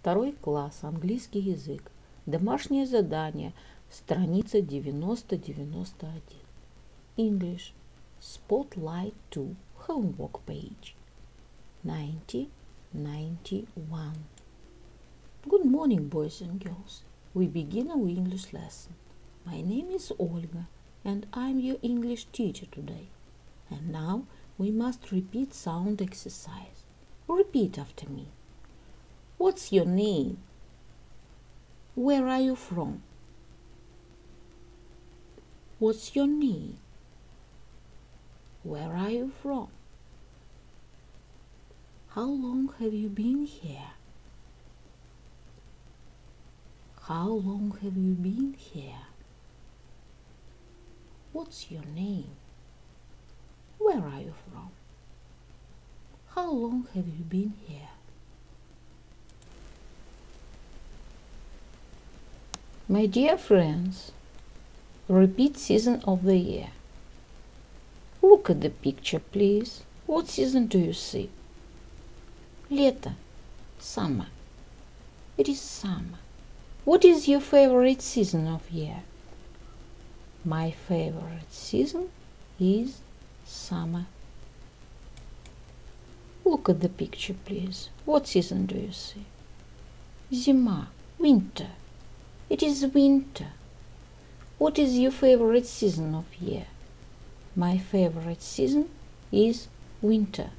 Второй класс, английский язык. Домашнее задание, страница 90-91. English. Spotlight 2, homework page. 90-91. Good morning, boys and girls. We begin our English lesson. My name is Olga, and I'm your English teacher today. And now we must repeat sound exercise. Repeat after me. What's your name? Where are you from? What's your name? Where are you from? How long have you been here? How long have you been here? What's your name? Where are you from? How long have you been here? My dear friends, repeat season of the year. Look at the picture, please. What season do you see? Лето. Summer. It is summer. What is your favorite season of year? My favorite season is summer. Look at the picture, please. What season do you see? Зима. Winter. It is winter. What is your favorite season of year? My favorite season is winter.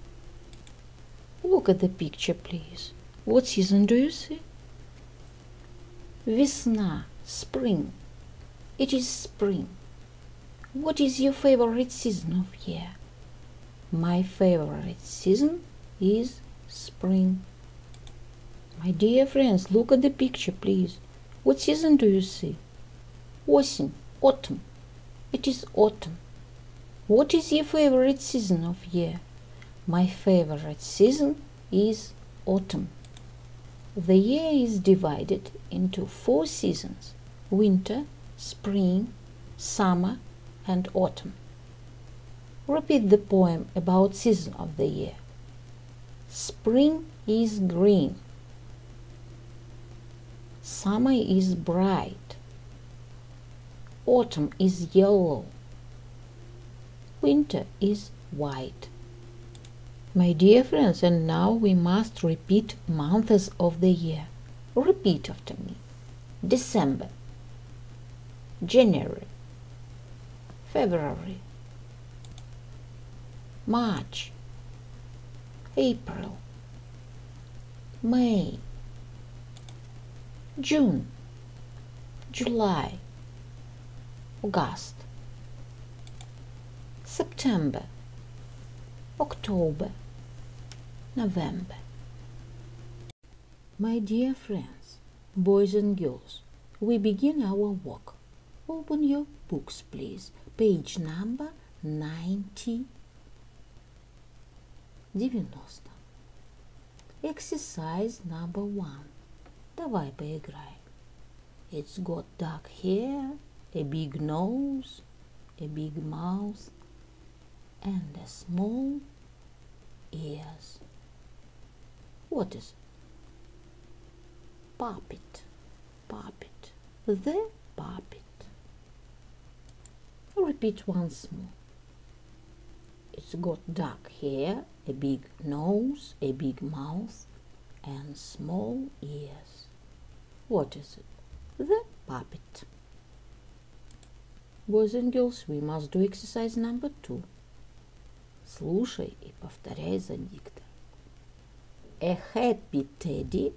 Look at the picture, please. What season do you see? Весна, spring. It is spring. What is your favorite season of year? My favorite season is spring. My dear friends, look at the picture, please. What season do you see? Осень, autumn. It is autumn. What is your favorite season of year? My favorite season is autumn. The year is divided into four seasons winter, spring, summer, and autumn. Repeat the poem about season of the year. Spring is green. Summer is bright. Autumn is yellow. Winter is white. My dear friends, and now we must repeat months of the year. Repeat after me. December, January, February, March, April, May, June, July, August, September, October, November. My dear friends, boys and girls, we begin our work. Open your books, please. Page number 90. 90. Exercise number one. Давай поиграем. It's got dark hair, a big nose, a big mouth, and a small ears. What is it? Puppet, puppet, the puppet. Repeat once more. It's got dark hair, a big nose, a big mouth, and small ears. What is it? The puppet. Boys and girls, we must do exercise number two. Слушай и повторяй за диктором. A happy teddy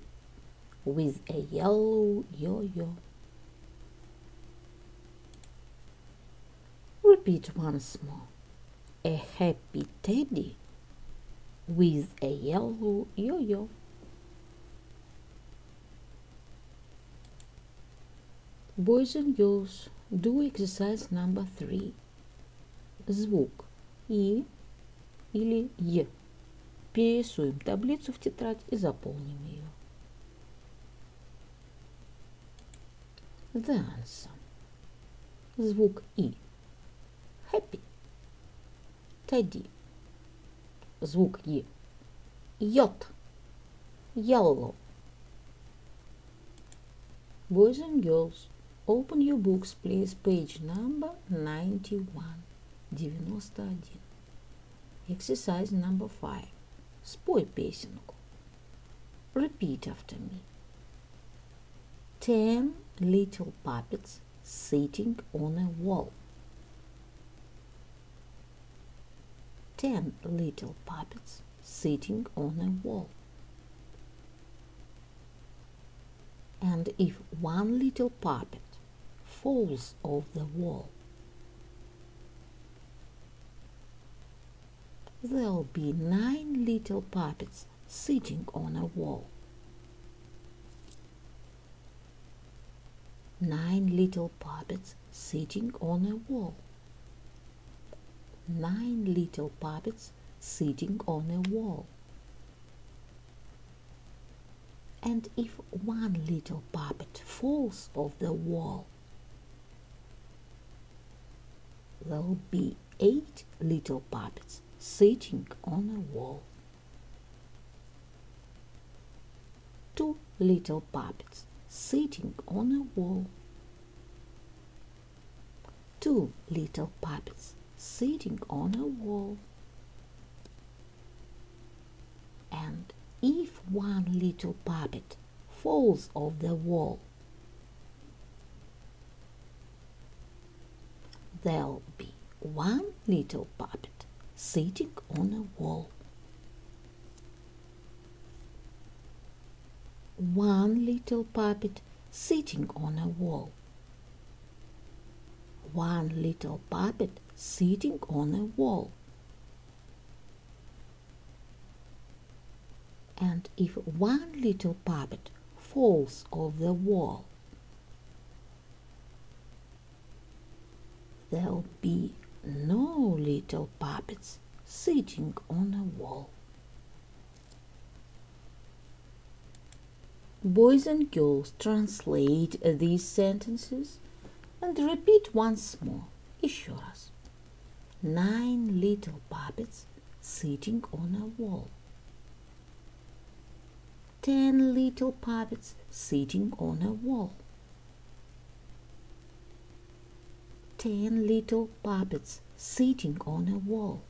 with a yellow yo-yo. Repeat once more. A happy teddy with a yellow yo-yo. Boys and girls, do exercise number three. Звук И или Е. Перерисуем таблицу в тетрадь и заполним ее. The answer. Звук И. Happy. Teddy. Звук Е. Йод. Yellow. Boys and girls, open your books, please, page number 91, 91. Exercise number 5. Спой песенку. Repeat after me. Ten little puppets sitting on a wall. Ten little puppets sitting on a wall. And if one little puppet falls off the wall, there'll be nine little puppets sitting on a wall. Nine little puppets sitting on a wall. Nine little puppets sitting on a wall. And if one little puppet falls off the wall, there'll be eight little puppets sitting on a wall. Two little puppets sitting on a wall. Two little puppets sitting on a wall. And if one little puppet falls off the wall, there'll be one little puppet sitting on a wall. One little puppet sitting on a wall. One little puppet sitting on a wall. And if one little puppet falls off the wall, there'll be no little puppets sitting on a wall. Boys and girls, translate these sentences and repeat once more. Еще раз. Nine little puppets sitting on a wall. Ten little puppets sitting on a wall. Ten little puppets sitting on a wall.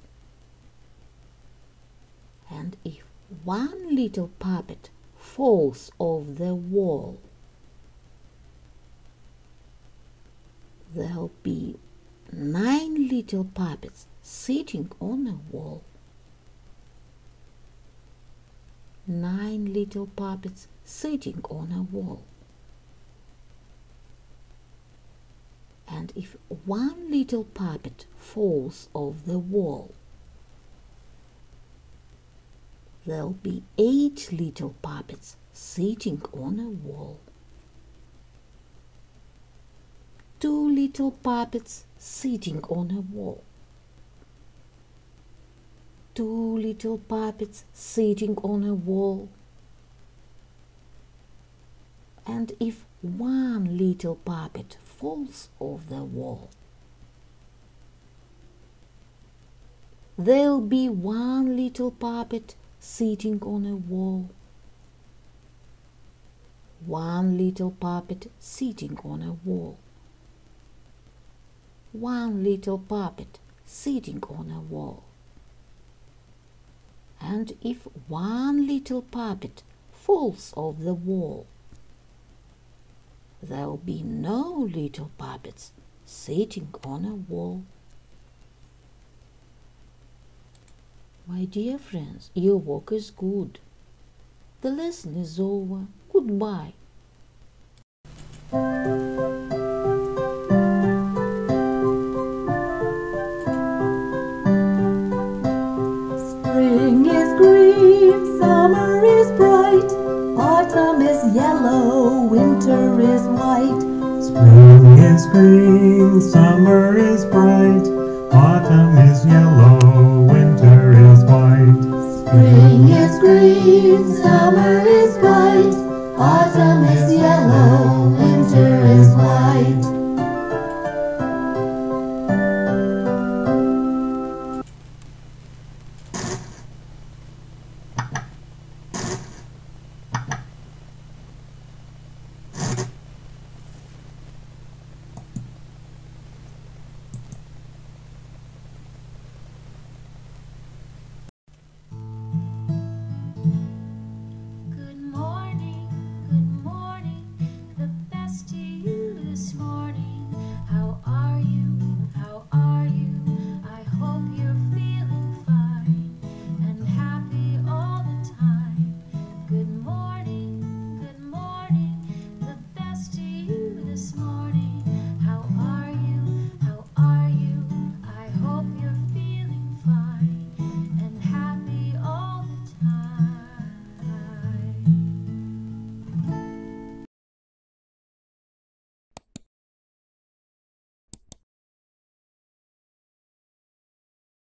And if one little puppet falls off the wall, there'll be nine little puppets sitting on a wall. Nine little puppets sitting on a wall. And if one little puppet falls off the wall, there'll be eight little puppets sitting on a wall. Two little puppets sitting on a wall. Two little puppets sitting on a wall. And if one little puppet falls off the wall, there'll be one little puppet sitting on a wall. One little puppet sitting on a wall. One little puppet sitting on a wall. And if one little puppet falls off the wall, there'll be no little puppets sitting on a wall. My dear friends, your work is good. The lesson is over. Goodbye. light. Spring is green, summer is bright, autumn is yellow, winter is white. Spring is green, summer is bright, autumn is yellow, winter